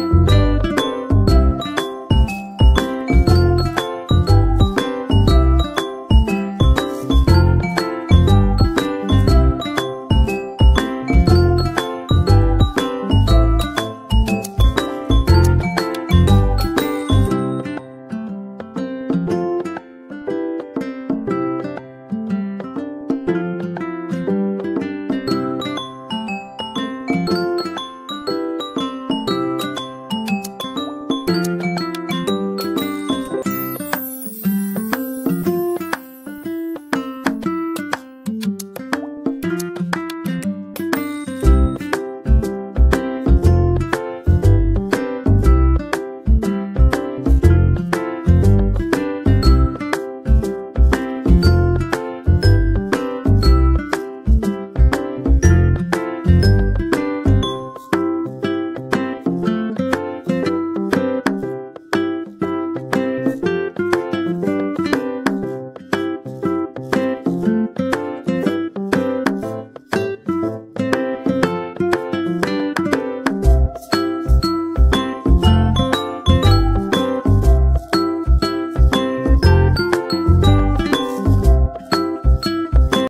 Bye.